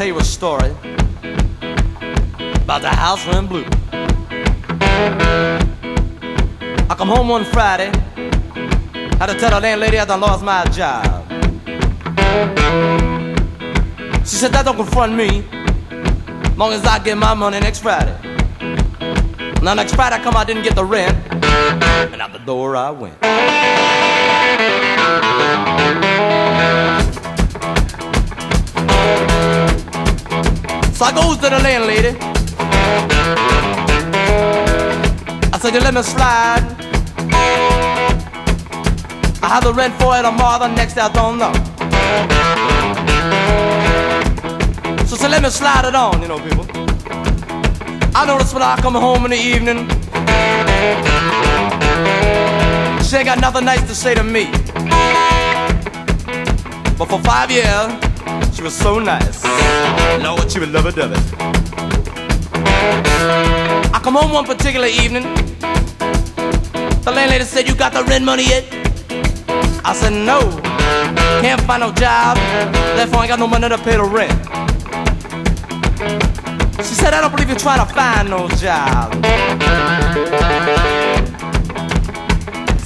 tell you a story about the house went blue. I come home one Friday, had to tell the landlady I done lost my job. She said that don't confront me, long as I get my money next Friday. Now next Friday I come, I didn't get the rent, and out the door I went. So I goes to the landlady. I said, you let me slide. I have the rent for it tomorrow, the next day I don't know. So say, let me slide it on, you know, people. I notice when I come home in the evening, she ain't got nothing nice to say to me. But for five years, she was so nice. Lord, she would love it, dove. I come home one particular evening. The landlady said, You got the rent money yet? I said, No. Can't find no job. Therefore, I ain't got no money to pay the rent. She said, I don't believe you're trying to find no job.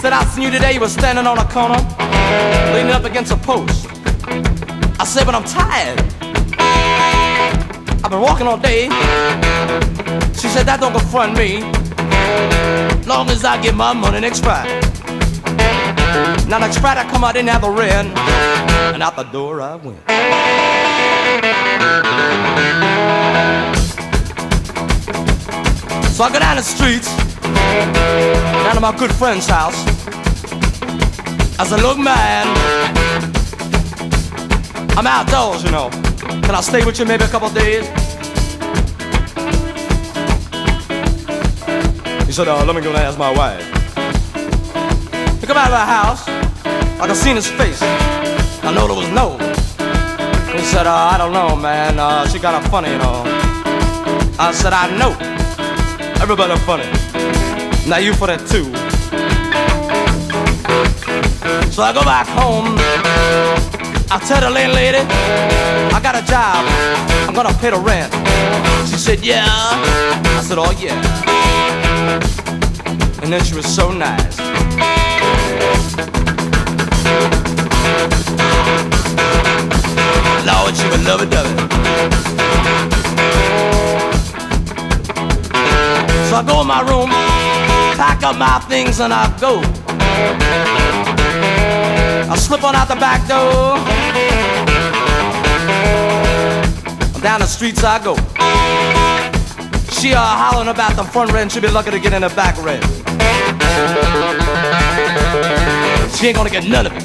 Said, I seen you today. You were standing on a corner, leaning up against a post. I said, but I'm tired. I've been walking all day. She said, that don't confront me. Long as I get my money next Friday. Now next Friday I come out, didn't have the rent. And out the door I went. So I go down the streets, down to my good friend's house. I said, look man, I'm outdoors, you know. Can I stay with you maybe a couple days? He said, uh, let me go and ask my wife. He come out of the house, I could see his face. I know there was no. He said, uh, I don't know, man. Uh, she got a funny, you know. I said, I know. Everybody funny. Now you for that too. So I go back home. I tell the landlady, I got a job. I'm gonna pay the rent. She said, yeah. I said, oh yeah. And then she was so nice. Lord, she would love it, love it. So I go in my room, pack up my things, and I go. I slip on out the back door. Down the streets I go. She uh, hollering about the front rent. She'll be lucky to get in the back rent. She ain't gonna get none of it.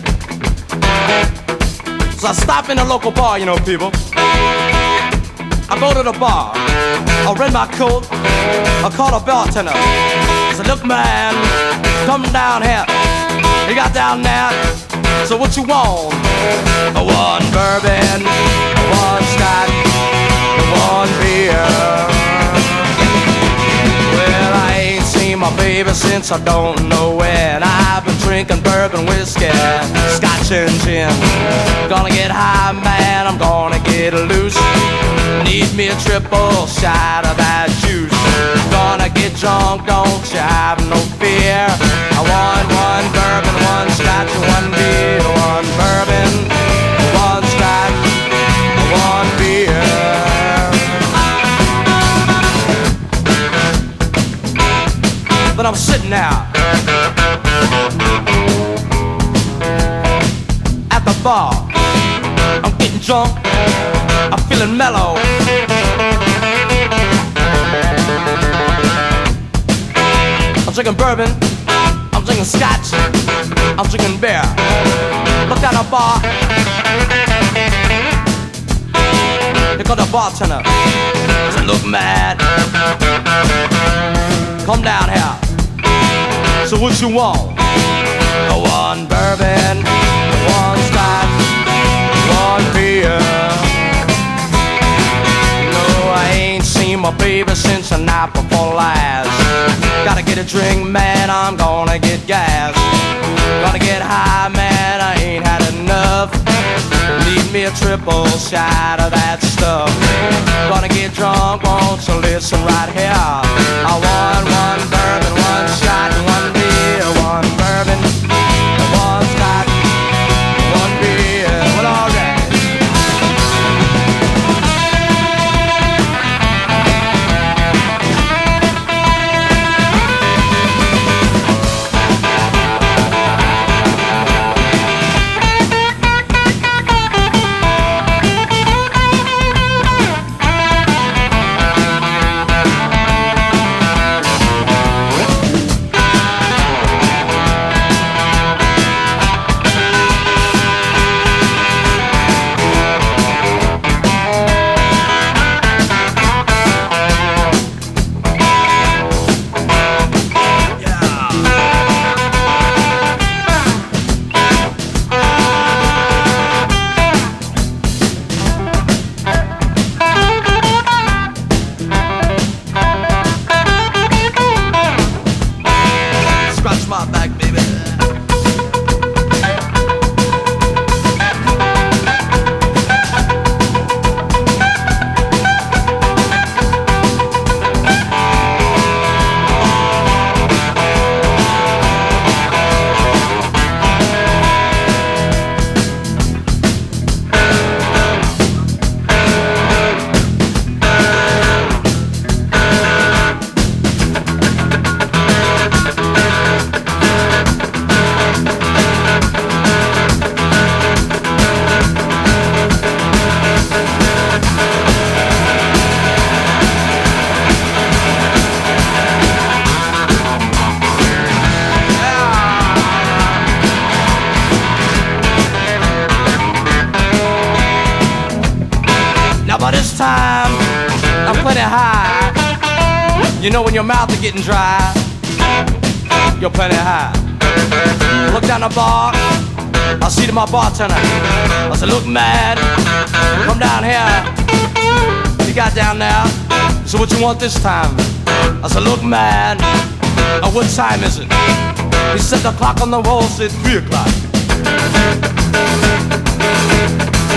So I stop in a local bar, you know, people. I go to the bar. I rent my coat. I call the bartender. I said, look, man, come down here. You got down there. So what you want? One bourbon, one scotch, one beer. Well, I ain't seen my baby since I don't know when. I've been drinking bourbon whiskey, scotch and gin. Gonna get high, man, I'm gonna get loose. Need me a triple shot of that juice. Gonna get drunk, don't you have no fear. I want one bourbon, one scotch, But I'm sitting out at the bar. I'm getting drunk. I'm feeling mellow. I'm drinking bourbon. I'm drinking scotch. I'm drinking beer. Look at the bar. Here comes the bartender. Said, look mad. Come down here. So what you want? One bourbon, one scotch, one beer. No, I ain't seen my baby since the night before last. Gotta get a drink, man, I'm gonna get gas. Gonna get high, man, I ain't had enough. Need me a triple shot of that stuff. Gonna get drunk, won't you listen right here? I want one By this time, I'm plenty high. You know when your mouth is getting dry, you're plenty high. Look down the bar, I see to my bartender. I said, look mad, come down here. He got down there. So what you want this time? I said, look man, uh, what time is it? He said the clock on the wall said three o'clock.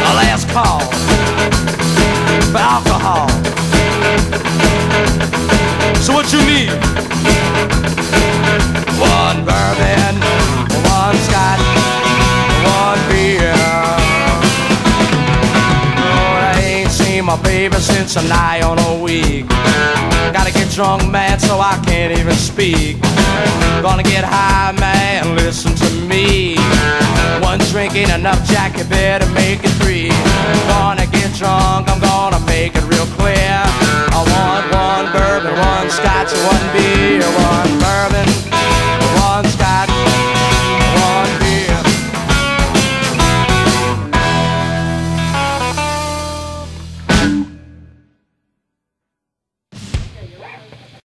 A last call for alcohol. So what you need? One bourbon, one scotch, one beer. Oh, I ain't seen my baby since a nigh on a week. Gotta get drunk, man, so I can't even speak. Gonna get high, man, listen to me. One drink ain't enough, Jack, you better make it three make it real clear. I want one bourbon, one scotch, one beer.